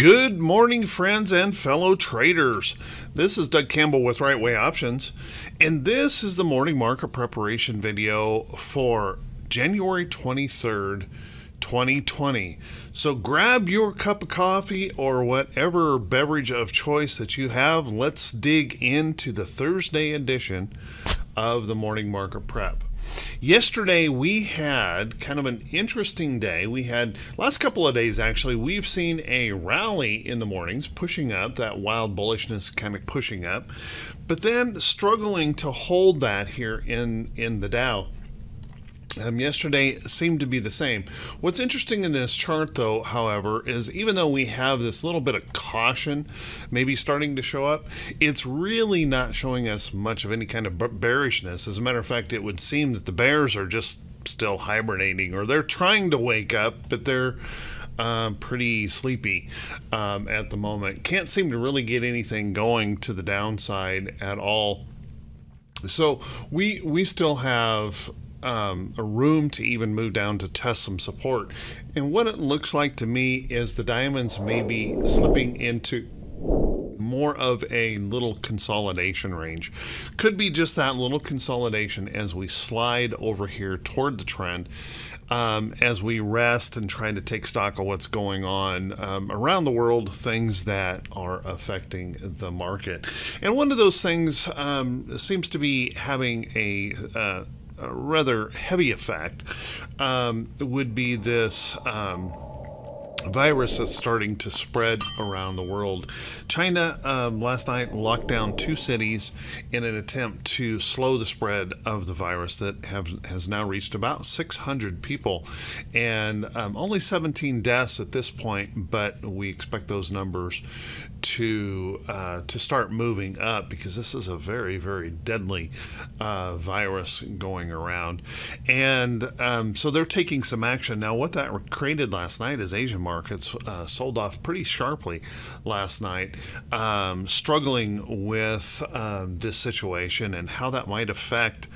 Good morning, friends and fellow traders. This is Doug Campbell with Right Way Options, and this is the morning market preparation video for January 23rd, 2020. So grab your cup of coffee or whatever beverage of choice that you have. Let's dig into the Thursday edition of the morning market prep. Yesterday we had kind of an interesting day. We had last couple of days actually. We've seen a rally in the mornings, pushing up that wild bullishness, kind of pushing up, but then struggling to hold that here in in the Dow. Um, yesterday seemed to be the same. What's interesting in this chart, though, however, is even though we have this little bit of caution maybe starting to show up, it's really not showing us much of any kind of bearishness. As a matter of fact, it would seem that the bears are just still hibernating or they're trying to wake up, but they're um, pretty sleepy um, at the moment. Can't seem to really get anything going to the downside at all. So we we still have um, a room to even move down to test some support. And what it looks like to me is the diamonds may be slipping into more of a little consolidation range. Could be just that little consolidation as we slide over here toward the trend. Um, as we rest and try to take stock of what's going on um, around the world, things that are affecting the market. And one of those things um, seems to be having a uh, a rather heavy effect um, would be this. Um, virus is starting to spread around the world. China um, last night locked down two cities in an attempt to slow the spread of the virus that have has now reached about 600 people, and um, only 17 deaths at this point. But we expect those numbers to uh, to start moving up because this is a very very deadly uh, virus going around, and um, so they're taking some action now. What that created last night is Asian markets uh, sold off pretty sharply last night, um, struggling with um, this situation and how that might affect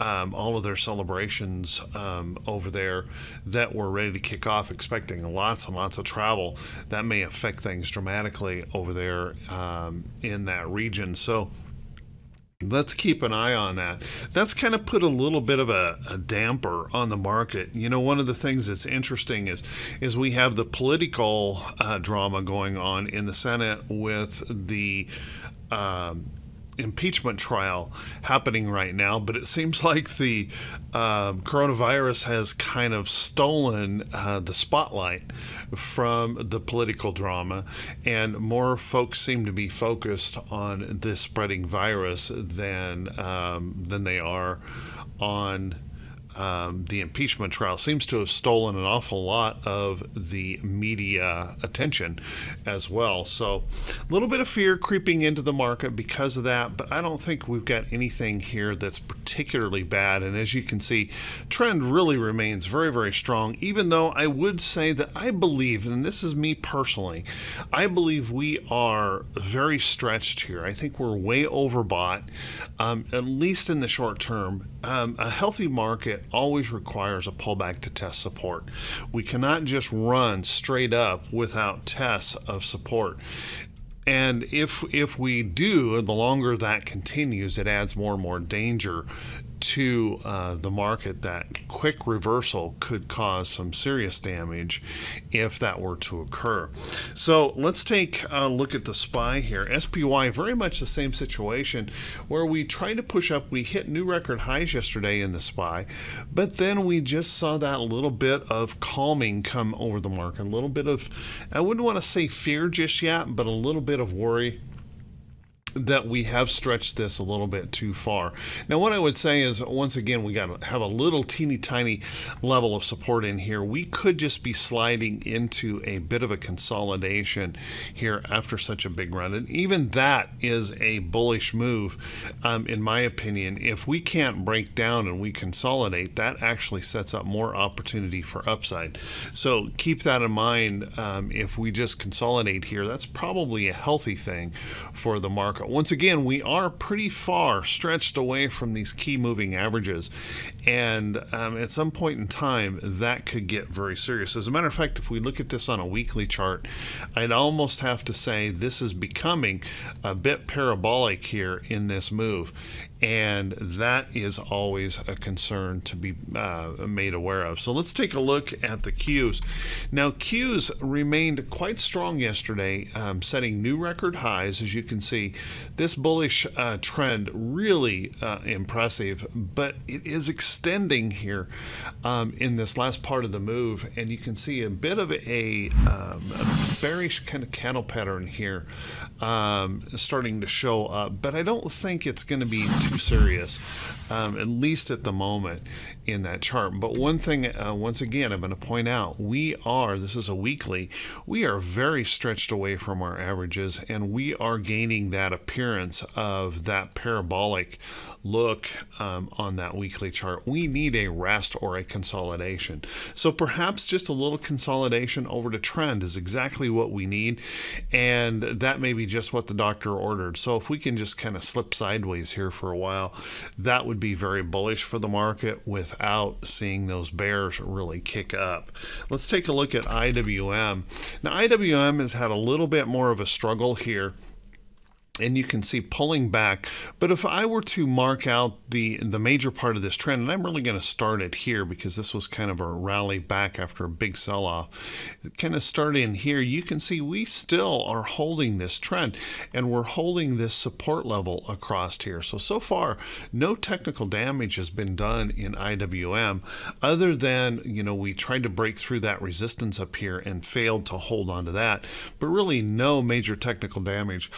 um, all of their celebrations um, over there that were ready to kick off, expecting lots and lots of travel. That may affect things dramatically over there in that region. So let's keep an eye on that. That's kind of put a little bit of a, a, damper on the market. You know, one of the things that's interesting is is we have the political uh, drama going on in the Senate with the um, impeachment trial happening right now, but it seems like the um, coronavirus has kind of stolen uh, the spotlight from the political drama, and more folks seem to be focused on this spreading virus than um, than they are on um, the impeachment trial seems to have stolen an awful lot of the media attention as well. So, a little bit of fear creeping into the market because of that, but I don't think we've got anything here that's particularly bad. And as you can see, trend really remains very, very strong, even though I would say that I believe, and this is me personally, I believe we are very stretched here. I think we're way overbought, um, at least in the short term. Um, a healthy market always requires a pullback to test support. We cannot just run straight up without tests of support. And if if we do, the longer that continues, it adds more and more danger to uh, the market, that quick reversal could cause some serious damage if that were to occur. So let's take a look at the SPY here. SPY, very much the same situation where we tried to push up. We hit new record highs yesterday in the SPY, but then we just saw that little bit of calming come over the market, a little bit of, I wouldn't want to say fear just yet, but a little bit of worry that we have stretched this a little bit too far. Now, what I would say is, once again, we got to have a little teeny tiny level of support in here. We could just be sliding into a bit of a consolidation here after such a big run. And even that is a bullish move, um, in my opinion. If we can't break down and we consolidate, that actually sets up more opportunity for upside. So keep that in mind. Um, if we just consolidate here, that's probably a healthy thing for the market market. Once again, we are pretty far stretched away from these key moving averages, and um, at some point in time, that could get very serious. As a matter of fact, if we look at this on a weekly chart, I'd almost have to say this is becoming a bit parabolic here in this move, and that is always a concern to be uh, made aware of. So let's take a look at the Qs. Now, Qs remained quite strong yesterday, um, setting new record highs. As you can see, this bullish uh, trend really uh, impressive, but it is extending here um, in this last part of the move, and you can see a bit of a, um, a bearish kind of candle pattern here um, starting to show up. But I don't think it's going to be too serious, um, at least at the moment in that chart. But one thing, uh, once again, I'm going to point out, we are, this is a weekly, we are very stretched away from our averages and we are gaining that appearance of that parabolic look um, on that weekly chart. We need a rest or a consolidation. So perhaps just a little consolidation over to trend is exactly what we need. And that may be just what the doctor ordered. So if we can just kind of slip sideways here for a while, that would be very bullish for the market without seeing those bears really kick up. Let's take a look at IWM. Now, IWM has had a little bit more of a struggle here and you can see pulling back. But if I were to mark out the the major part of this trend, and I'm really going to start it here because this was kind of a rally back after a big sell-off, kind of start in here, you can see we still are holding this trend and we're holding this support level across here. So, so far, no technical damage has been done in IWM other than, you know, we tried to break through that resistance up here and failed to hold on to that, but really no major technical damage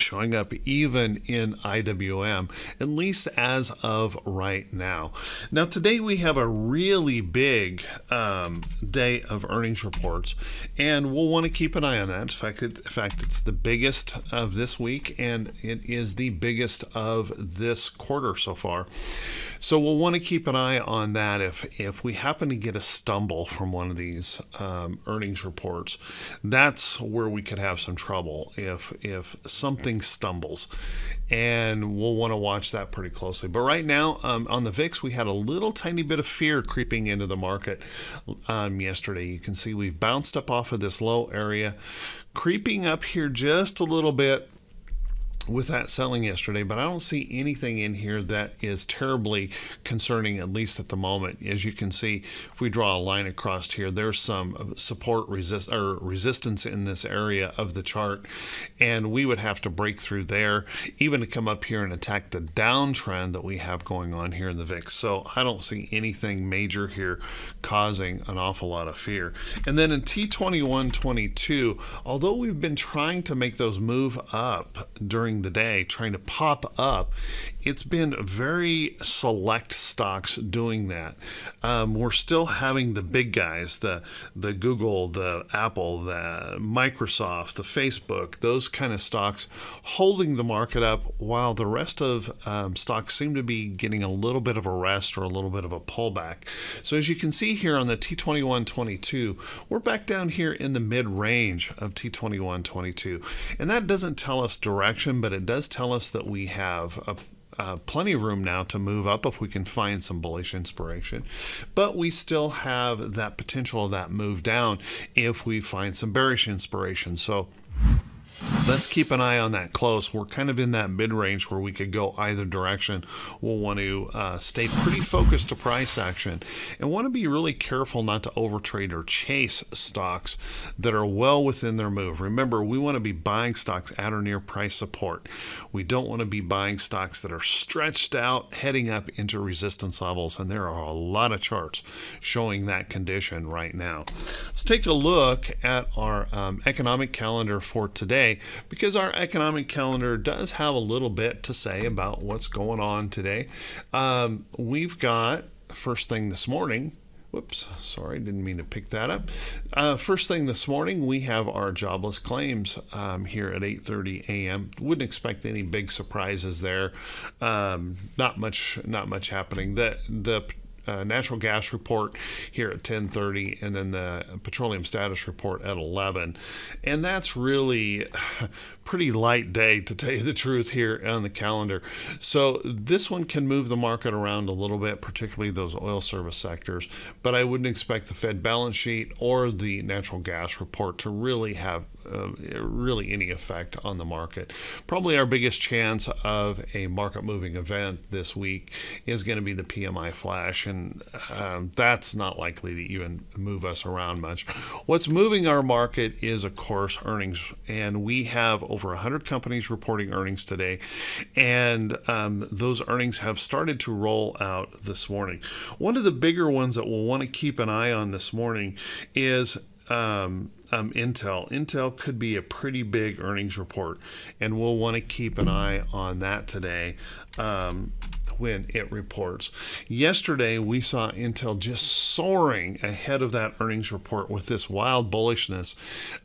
showing up even in IWM, at least as of right now. Now, today we have a really big um, day of earnings reports, and we'll want to keep an eye on that. In fact, it, in fact, it's the biggest of this week, and it is the biggest of this quarter so far. So we'll want to keep an eye on that. If if we happen to get a stumble from one of these um, earnings reports, that's where we could have some trouble. If if something stumbles, and we'll want to watch that pretty closely. But right now, um, on the VIX, we had a little tiny bit of fear creeping into the market um, yesterday. You can see we've bounced up off of this low area, creeping up here just a little bit with that selling yesterday, but I don't see anything in here that is terribly concerning, at least at the moment. As you can see, if we draw a line across here, there's some support resist or resistance in this area of the chart, and we would have to break through there, even to come up here and attack the downtrend that we have going on here in the VIX. So I don't see anything major here causing an awful lot of fear. And then in T2122, although we've been trying to make those move up the day trying to pop up, it's been very select stocks doing that. Um, we're still having the big guys, the the Google, the Apple, the Microsoft, the Facebook, those kind of stocks holding the market up, while the rest of um, stocks seem to be getting a little bit of a rest or a little bit of a pullback. So as you can see here on the T2122, we're back down here in the mid range of T2122, and that doesn't tell us direction, but it does tell us that we have a uh, plenty of room now to move up if we can find some bullish inspiration. But we still have that potential of that move down if we find some bearish inspiration. So let's keep an eye on that close. We're kind of in that mid range where we could go either direction. We'll want to uh, stay pretty focused to price action and want to be really careful not to overtrade or chase stocks that are well within their move. Remember, we want to be buying stocks at or near price support. We don't want to be buying stocks that are stretched out, heading up into resistance levels, and there are a lot of charts showing that condition right now. Let's take a look at our um, economic calendar for today today because our economic calendar does have a little bit to say about what's going on today. Um, we've got first thing this morning. Whoops, sorry, didn't mean to pick that up. Uh, first thing this morning, we have our jobless claims um, here at 8:30 a.m. Wouldn't expect any big surprises there. Um, not much, not much happening. The the uh, natural gas report here at 10:30, and then the petroleum status report at 11, and that's really pretty light day to tell you the truth here on the calendar. So this one can move the market around a little bit, particularly those oil service sectors. But I wouldn't expect the Fed balance sheet or the natural gas report to really have uh, really any effect on the market. Probably our biggest chance of a market moving event this week is going to be the PMI flash, and um, that's not likely to even move us around much. What's moving our market is, of course, earnings, and we have over 100 companies reporting earnings today, and um, those earnings have started to roll out this morning. One of the bigger ones that we'll want to keep an eye on this morning is um, um, Intel. Intel could be a pretty big earnings report, and we'll want to keep an eye on that today. Um, when it reports. Yesterday, we saw Intel just soaring ahead of that earnings report with this wild bullishness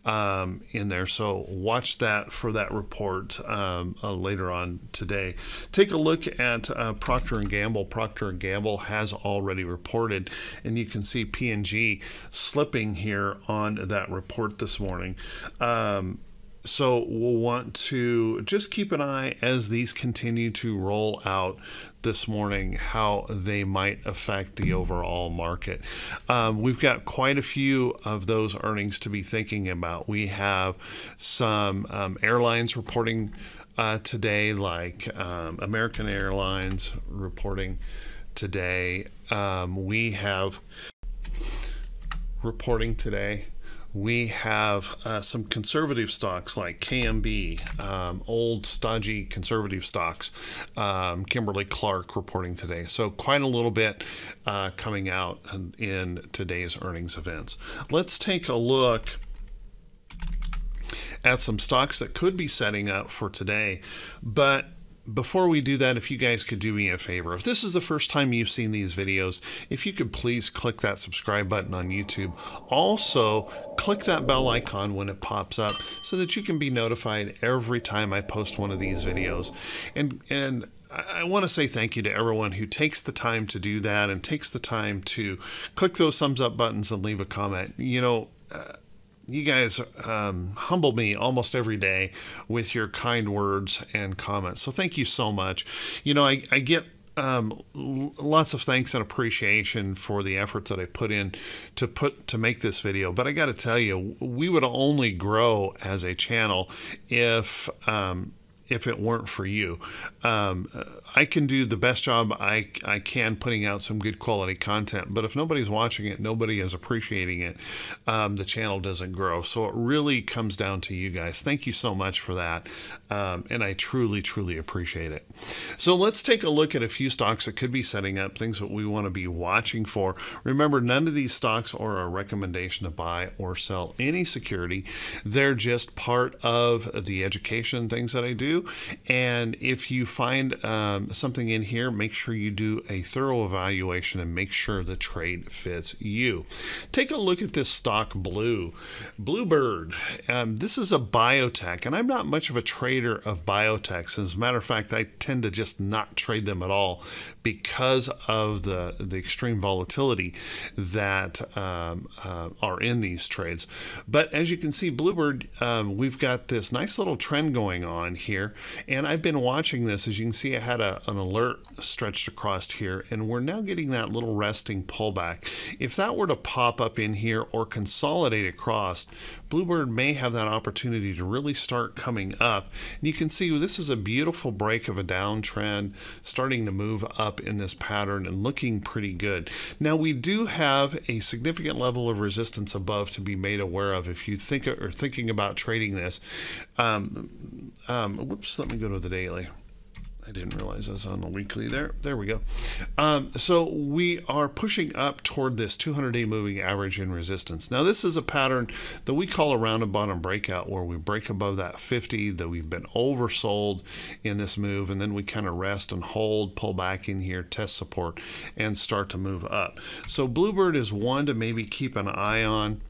um, in there. So watch that for that report um, uh, later on today. Take a look at uh, Procter and Gamble. Procter Gamble has already reported, and you can see P&G slipping here on that report this morning. Um, so we'll want to just keep an eye as these continue to roll out this morning, how they might affect the overall market. Um, we've got quite a few of those earnings to be thinking about. We have some um, airlines reporting uh, today, like um, American Airlines reporting today. Um, we have reporting today we have uh, some conservative stocks like KMB, um, old stodgy conservative stocks. Um, Kimberly Clark reporting today. So, quite a little bit uh, coming out in today's earnings events. Let's take a look at some stocks that could be setting up for today. But before we do that, if you guys could do me a favor, if this is the first time you've seen these videos, if you could please click that subscribe button on YouTube. Also, click that bell icon when it pops up so that you can be notified every time I post one of these videos. And and I want to say thank you to everyone who takes the time to do that and takes the time to click those thumbs up buttons and leave a comment. You know, uh, you guys um, humble me almost every day with your kind words and comments. So thank you so much. You know, I, I get um, lots of thanks and appreciation for the effort that I put in to put to make this video. But I got to tell you, we would only grow as a channel if um, if it weren't for you. Um, I can do the best job I, I can putting out some good quality content, but if nobody's watching it, nobody is appreciating it, um, the channel doesn't grow. So it really comes down to you guys. Thank you so much for that. Um, and I truly, truly appreciate it. So let's take a look at a few stocks that could be setting up, things that we want to be watching for. Remember, none of these stocks are a recommendation to buy or sell any security. They're just part of the education things that I do. And if you find um, something in here, make sure you do a thorough evaluation and make sure the trade fits you. Take a look at this stock blue. Bluebird. Um, this is a biotech, and I'm not much of a trader of biotechs. As a matter of fact, I tend to just not trade them at all because of the, the extreme volatility that um, uh, are in these trades. But as you can see, Bluebird, um, we've got this nice little trend going on here, and I've been watching this. As you can see, I had a an alert stretched across here, and we're now getting that little resting pullback. If that were to pop up in here or consolidate across, Bluebird may have that opportunity to really start coming up. And you can see this is a beautiful break of a downtrend starting to move up in this pattern and looking pretty good. Now we do have a significant level of resistance above to be made aware of if you think or thinking about trading this. Um, um, whoops, let me go to the daily. I didn't realize I was on the weekly there. There we go. Um, so we are pushing up toward this 200-day moving average in resistance. Now this is a pattern that we call a round and bottom breakout where we break above that 50 that we've been oversold in this move and then we kind of rest and hold, pull back in here, test support and start to move up. So Bluebird is one to maybe keep an eye on.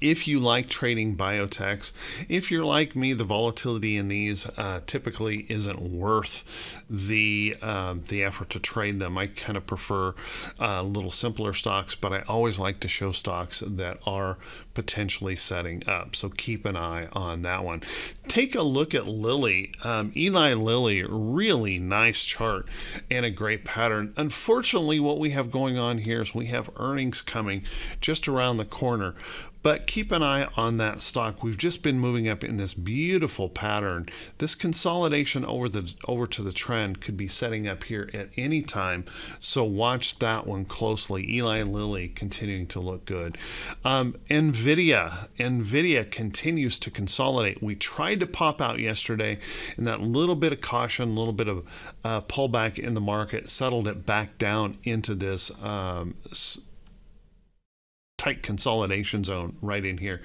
If you like trading biotechs, if you're like me, the volatility in these uh, typically isn't worth the uh, the effort to trade them. I kind of prefer uh, little simpler stocks, but I always like to show stocks that are potentially setting up. So keep an eye on that one. Take a look at Lilly, um, Eli Lilly, really nice chart and a great pattern. Unfortunately, what we have going on here is we have earnings coming just around the corner. But keep an eye on that stock. We've just been moving up in this beautiful pattern. This consolidation over the over to the trend could be setting up here at any time. So watch that one closely. Eli Lilly continuing to look good. Um, Nvidia, Nvidia continues to consolidate. We tried to pop out yesterday, and that little bit of caution, a little bit of uh, pullback in the market settled it back down into this. Um, tight consolidation zone right in here.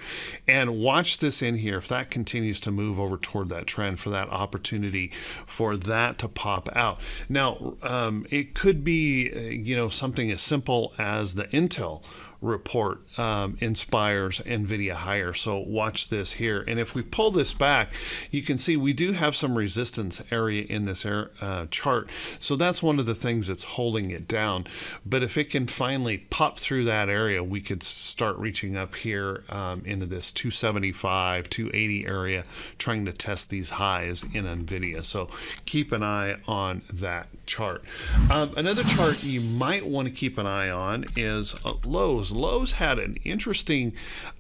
And watch this in here. If that continues to move over toward that trend for that opportunity for that to pop out. Now, um, it could be, uh, you know, something as simple as the Intel report um, inspires NVIDIA higher. So watch this here. And if we pull this back, you can see we do have some resistance area in this air, uh, chart. So that's one of the things that's holding it down. But if it can finally pop through that area, we could start reaching up here um, into this 275, 280 area, trying to test these highs in NVIDIA. So keep an eye on that chart. Um, another chart you might want to keep an eye on is uh, Lowe's. Lowe's had an interesting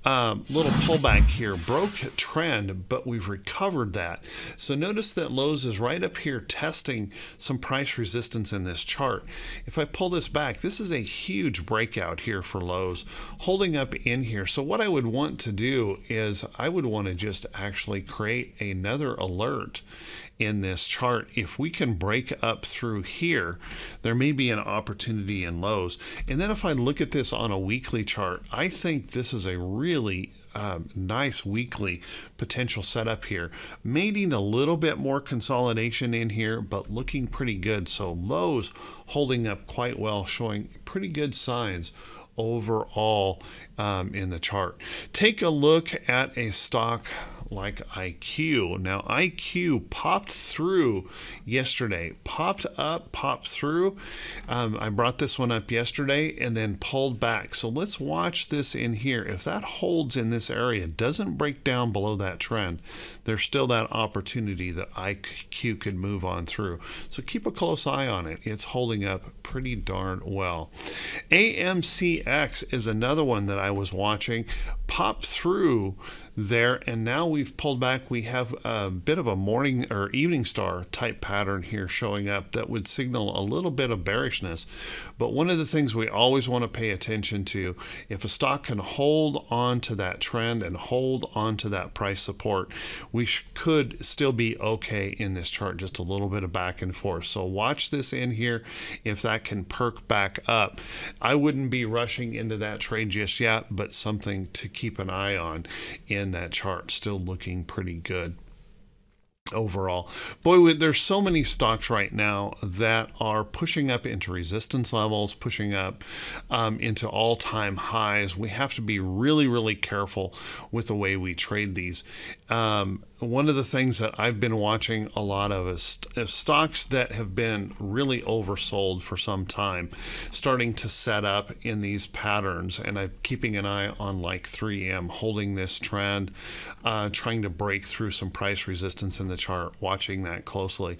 um, little pullback here, broke trend, but we've recovered that. So notice that Lowe's is right up here testing some price resistance in this chart. If I pull this back, this is a huge breakout here for Lowe's, holding up in here. So what I would want to do is I would want to just actually create another alert in this chart. If we can break up through here, there may be an opportunity in Lowe's. And then if I look at this on a weekly chart, I think this is a really um, nice weekly potential setup here. Need a little bit more consolidation in here, but looking pretty good. So Lowe's holding up quite well, showing pretty good signs overall um, in the chart. Take a look at a stock like IQ. Now, IQ popped through yesterday, popped up, popped through. Um, I brought this one up yesterday and then pulled back. So let's watch this in here. If that holds in this area, doesn't break down below that trend, there's still that opportunity that IQ could move on through. So keep a close eye on it. It's holding up pretty darn well. AMCX is another one that I was watching pop through there. And now we've pulled back. We have a bit of a morning or evening star type pattern here showing up that would signal a little bit of bearishness. But one of the things we always want to pay attention to if a stock can hold on to that trend and hold on to that price support we could still be okay in this chart just a little bit of back and forth. So watch this in here. If that can perk back up I wouldn't be rushing into that trade just yet but something to keep an eye on in that chart. Still looking pretty good overall. Boy, there's so many stocks right now that are pushing up into resistance levels, pushing up um, into all time highs. We have to be really, really careful with the way we trade these. Um, one of the things that I've been watching a lot of is, is, stocks that have been really oversold for some time, starting to set up in these patterns. And I'm keeping an eye on like 3M, holding this trend, uh, trying to break through some price resistance in the chart, watching that closely.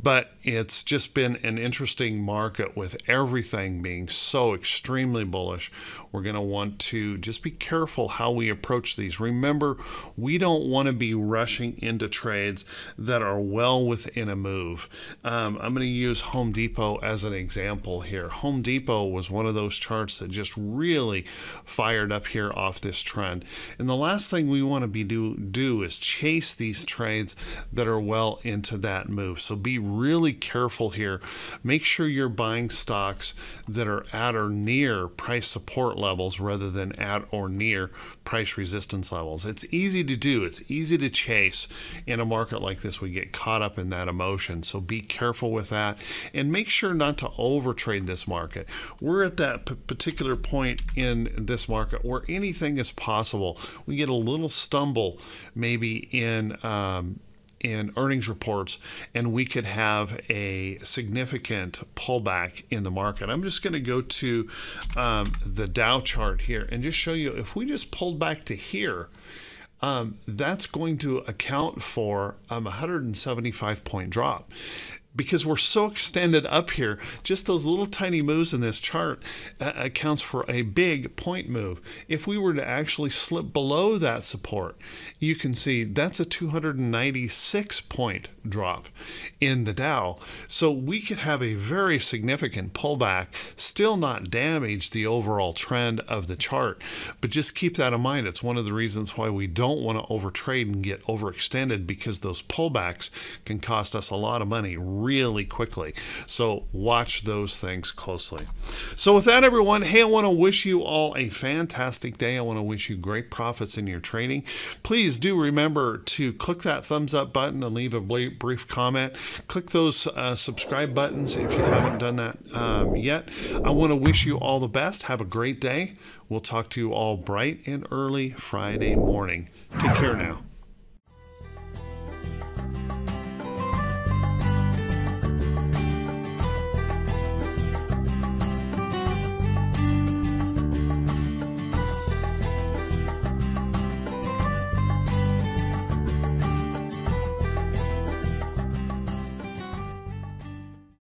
But it's just been an interesting market with everything being so extremely bullish. We're going to want to just be careful how we approach these. Remember, we don't want to be rushing rushing into trades that are well within a move. Um, I'm going to use Home Depot as an example here. Home Depot was one of those charts that just really fired up here off this trend. And the last thing we want to be do, do is chase these trades that are well into that move. So be really careful here. Make sure you're buying stocks that are at or near price support levels rather than at or near price resistance levels. It's easy to do. It's easy to chase in a market like this. We get caught up in that emotion. So be careful with that and make sure not to overtrade this market. We're at that particular point in this market where anything is possible. We get a little stumble maybe in um, in earnings reports, and we could have a significant pullback in the market. I'm just going to go to um, the Dow chart here and just show you if we just pulled back to here. Um, that's going to account for um, a 175 point drop because we're so extended up here, just those little tiny moves in this chart uh, accounts for a big point move. If we were to actually slip below that support, you can see that's a 296 point drop in the Dow. So we could have a very significant pullback, still not damage the overall trend of the chart. But just keep that in mind. It's one of the reasons why we don't want to overtrade and get overextended because those pullbacks can cost us a lot of money really quickly. So watch those things closely. So with that, everyone, hey, I want to wish you all a fantastic day. I want to wish you great profits in your trading. Please do remember to click that thumbs up button and leave a brief comment. Click those uh, subscribe buttons if you haven't done that um, yet. I want to wish you all the best. Have a great day. We'll talk to you all bright and early Friday morning. Take care now.